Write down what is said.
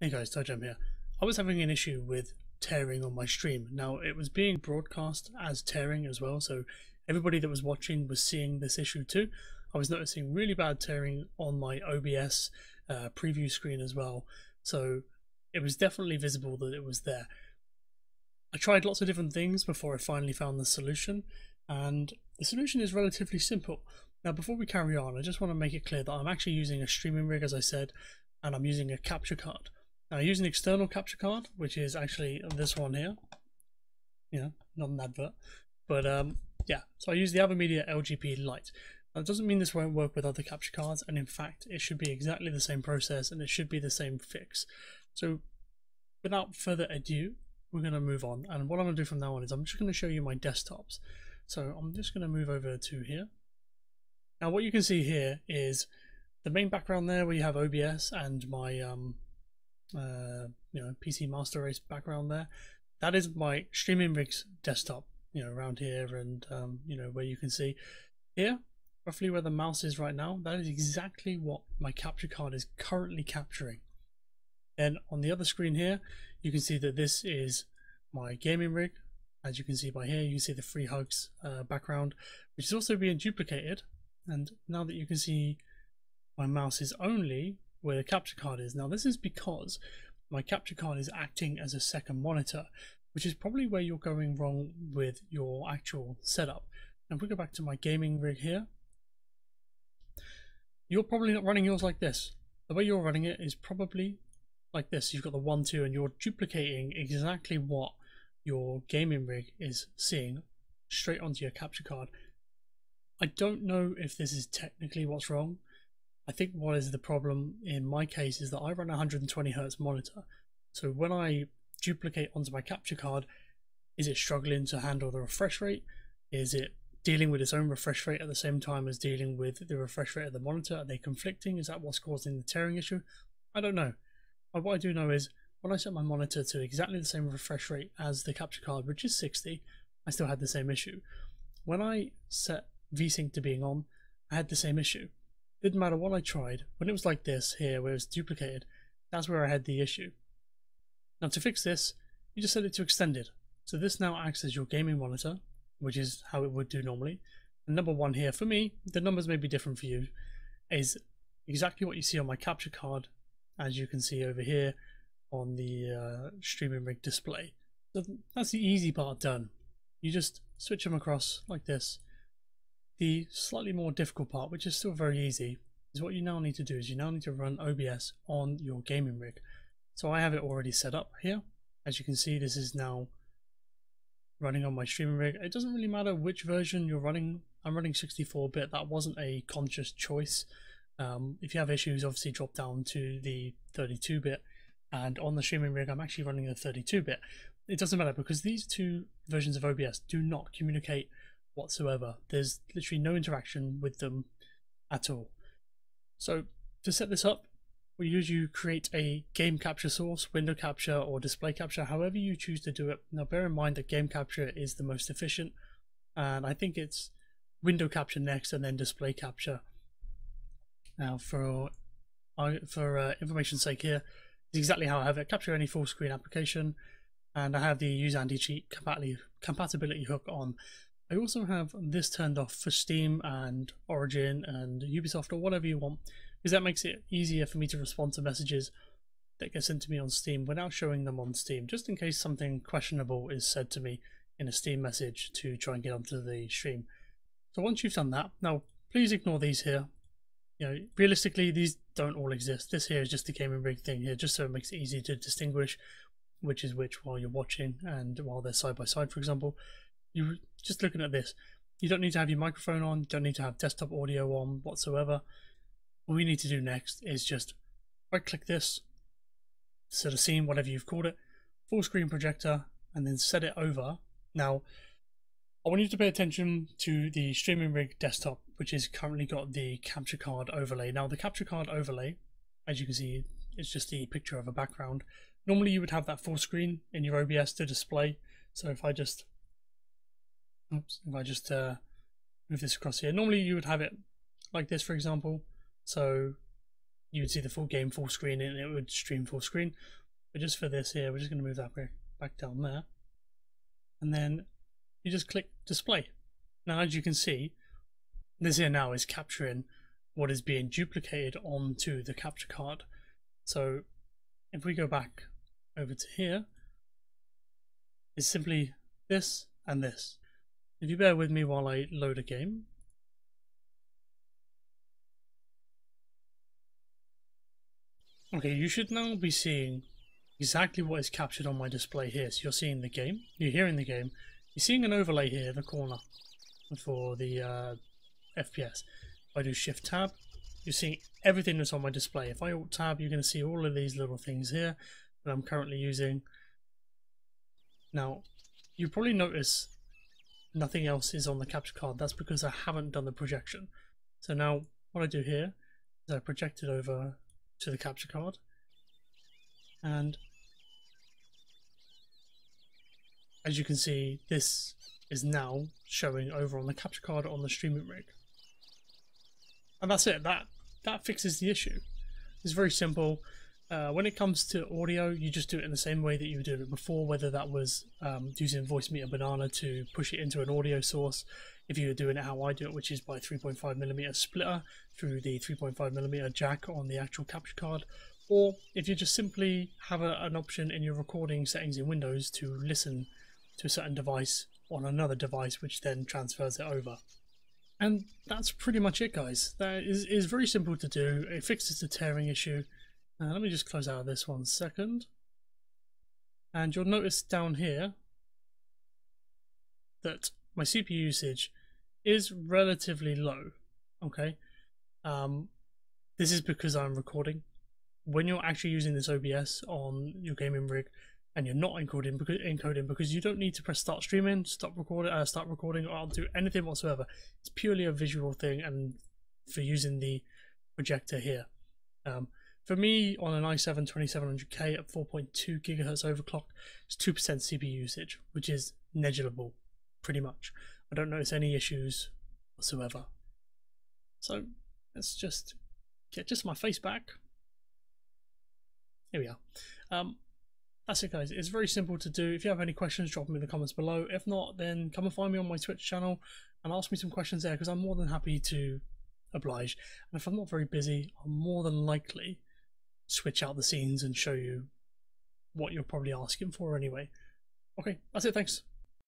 Hey guys, ToeJam here. I was having an issue with tearing on my stream. Now, it was being broadcast as tearing as well, so everybody that was watching was seeing this issue too. I was noticing really bad tearing on my OBS uh, preview screen as well, so it was definitely visible that it was there. I tried lots of different things before I finally found the solution, and the solution is relatively simple. Now, before we carry on, I just want to make it clear that I'm actually using a streaming rig, as I said, and I'm using a capture card. Now, I use an external capture card, which is actually this one here. Yeah, not an advert. But um, yeah, so I use the AverMedia LGP Lite. That doesn't mean this won't work with other capture cards, and in fact, it should be exactly the same process and it should be the same fix. So, without further ado, we're going to move on. And what I'm going to do from now on is I'm just going to show you my desktops. So, I'm just going to move over to here. Now, what you can see here is the main background there where you have OBS and my um, uh, you know PC Master Race background there. That is my streaming rigs desktop, you know, around here and um, you know where you can see here roughly where the mouse is right now. That is exactly what my capture card is currently capturing. Then on the other screen here, you can see that this is my gaming rig. As you can see by here, you see the free hugs uh, background, which is also being duplicated. And now that you can see my mouse is only where the capture card is. Now this is because my capture card is acting as a second monitor, which is probably where you're going wrong with your actual setup. Now if we go back to my gaming rig here, you're probably not running yours like this. The way you're running it is probably like this. You've got the 1, 2 and you're duplicating exactly what your gaming rig is seeing straight onto your capture card. I don't know if this is technically what's wrong. I think what is the problem in my case is that I run a 120 hertz monitor. So when I duplicate onto my capture card, is it struggling to handle the refresh rate? Is it dealing with its own refresh rate at the same time as dealing with the refresh rate of the monitor? Are they conflicting? Is that what's causing the tearing issue? I don't know. But what I do know is when I set my monitor to exactly the same refresh rate as the capture card, which is 60, I still had the same issue. When I set VSync to being on, I had the same issue. Didn't matter what I tried, when it was like this here, where it was duplicated, that's where I had the issue. Now to fix this, you just set it to extended. So this now acts as your gaming monitor, which is how it would do normally. And number one here, for me, the numbers may be different for you, is exactly what you see on my capture card, as you can see over here on the uh, streaming rig display. So that's the easy part done. You just switch them across like this, the slightly more difficult part, which is still very easy, is what you now need to do is you now need to run OBS on your gaming rig. So I have it already set up here. As you can see, this is now running on my streaming rig. It doesn't really matter which version you're running. I'm running 64-bit. That wasn't a conscious choice. Um, if you have issues, obviously drop down to the 32-bit. And on the streaming rig, I'm actually running a 32-bit. It doesn't matter because these two versions of OBS do not communicate whatsoever. There's literally no interaction with them at all. So to set this up, we usually create a game capture source, window capture or display capture, however you choose to do it. Now bear in mind that game capture is the most efficient and I think it's window capture next and then display capture. Now for for uh, information's sake here, is exactly how I have it. Capture any full screen application and I have the use anti-cheat compatibility hook on. I also have this turned off for Steam and Origin and Ubisoft or whatever you want because that makes it easier for me to respond to messages that get sent to me on Steam without showing them on Steam just in case something questionable is said to me in a Steam message to try and get onto the stream. So once you've done that, now please ignore these here. You know, realistically, these don't all exist. This here is just the gaming rig thing here, just so it makes it easy to distinguish which is which while you're watching and while they're side by side, for example you just looking at this, you don't need to have your microphone on, don't need to have desktop audio on whatsoever. All we need to do next is just right click this, set a scene, whatever you've called it, full screen projector, and then set it over. Now, I want you to pay attention to the streaming rig desktop, which is currently got the capture card overlay. Now, the capture card overlay, as you can see, it's just the picture of a background. Normally, you would have that full screen in your OBS to display. So if I just Oops, if I just uh, move this across here. Normally you would have it like this, for example. So you would see the full game full screen and it would stream full screen. But just for this here, we're just going to move that back down there. And then you just click display. Now, as you can see, this here now is capturing what is being duplicated onto the capture card. So if we go back over to here, it's simply this and this. If you bear with me while I load a game. Okay, you should now be seeing exactly what is captured on my display here. So you're seeing the game, you're hearing the game, you're seeing an overlay here in the corner for the uh, FPS. If I do Shift Tab, you're seeing everything that's on my display. If I Alt Tab, you're going to see all of these little things here that I'm currently using. Now, you probably notice nothing else is on the capture card. That's because I haven't done the projection. So now what I do here is I project it over to the capture card. And as you can see this is now showing over on the capture card on the streaming rig. And that's it. That that fixes the issue. It's very simple uh, when it comes to audio, you just do it in the same way that you were doing it before, whether that was um, using Voicemeeter Banana to push it into an audio source, if you were doing it how I do it, which is by 3.5mm splitter through the 3.5mm jack on the actual capture card, or if you just simply have a, an option in your recording settings in Windows to listen to a certain device on another device, which then transfers it over. And that's pretty much it, guys. That is, is very simple to do. It fixes the tearing issue. Uh, let me just close out of this one second. And you'll notice down here that my CPU usage is relatively low. Okay. Um, this is because I'm recording. When you're actually using this OBS on your gaming rig and you're not encoding because encoding because you don't need to press start streaming, stop recording, uh, start recording, or do anything whatsoever. It's purely a visual thing, and for using the projector here. Um, for me, on an i7 2700K at 4.2 gigahertz overclock, it's 2% CPU usage, which is negligible, pretty much. I don't notice any issues whatsoever. So let's just get just my face back. Here we are. Um, that's it guys, it's very simple to do. If you have any questions, drop them in the comments below. If not, then come and find me on my Twitch channel and ask me some questions there because I'm more than happy to oblige. And if I'm not very busy, I'm more than likely switch out the scenes and show you what you're probably asking for anyway. Okay, that's it, thanks.